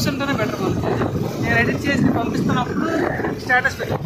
చూస్తుంటేనే బెటర్ మనకి. నేను ఎడిట్ చేసి పంపిస్తున్నప్పుడు స్టేటస్ పెట్టి.